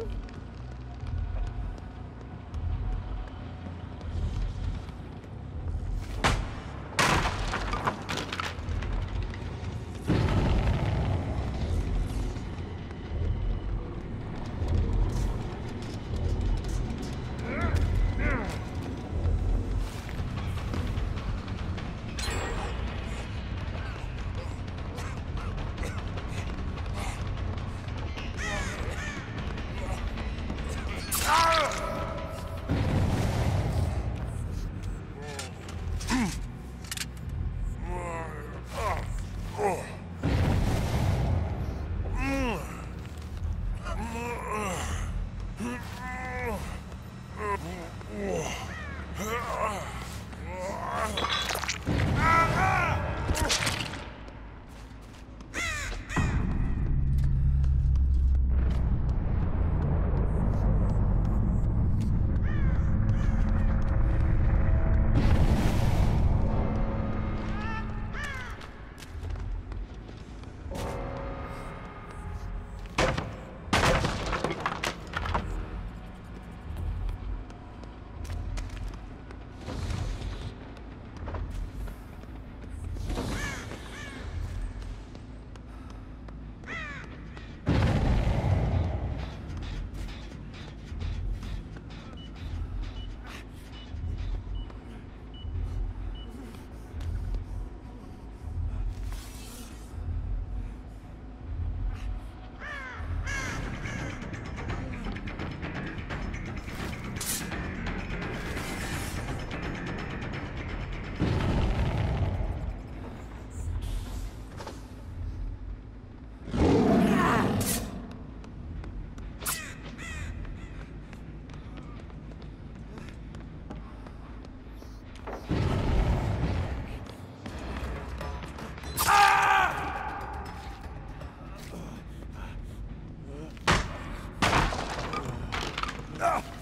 Woo! Yeah. Ah!